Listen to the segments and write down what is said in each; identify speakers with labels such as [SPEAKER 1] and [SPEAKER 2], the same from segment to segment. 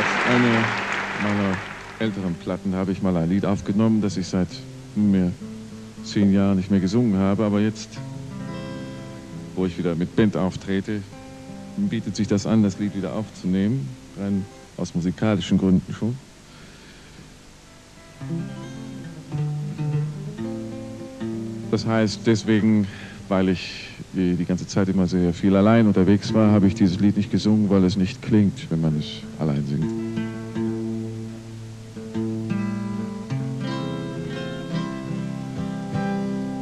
[SPEAKER 1] Auf eine meiner älteren Platten habe ich mal ein Lied aufgenommen, das ich seit mehr zehn Jahren nicht mehr gesungen habe, aber jetzt, wo ich wieder mit Band auftrete, bietet sich das an, das Lied wieder aufzunehmen, rein aus musikalischen Gründen schon. Das heißt, deswegen, weil ich die, ganze Zeit immer sehr viel allein unterwegs war, habe ich dieses Lied nicht gesungen, weil es nicht klingt, wenn man es allein singt.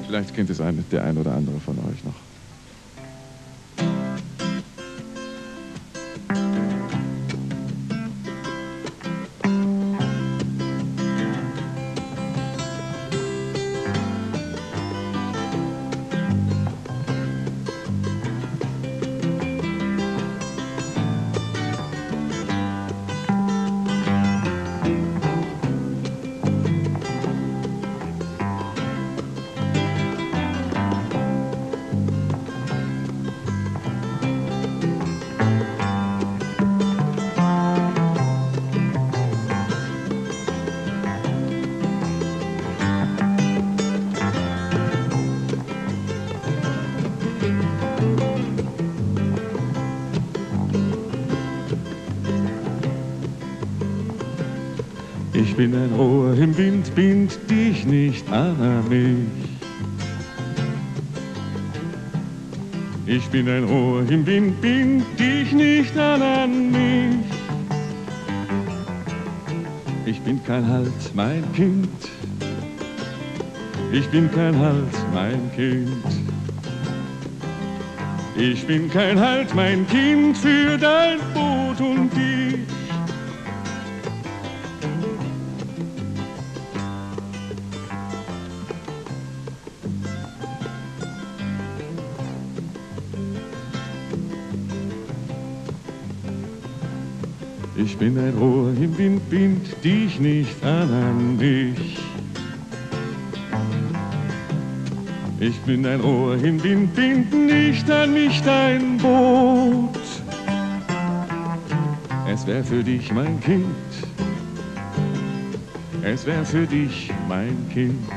[SPEAKER 1] Vielleicht kennt es ein, der ein oder andere von euch noch. Ich bin ein Rohr im Wind, bind dich nicht an mich. Ich bin ein Rohr im Wind, bind dich nicht an, an mich. Ich bin kein Halt, mein Kind. Ich bin kein Halt, mein Kind. Ich bin kein Halt, mein Kind, für dein Boot Ich bin ein Rohr im Wind, bind dich nicht an, an dich. Ich bin ein Rohr im Wind, bind nicht an mich dein Boot. Es wär für dich mein Kind, es wär für dich mein Kind.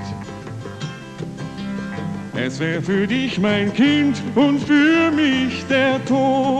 [SPEAKER 1] Es wär für dich mein Kind und für mich der Tod.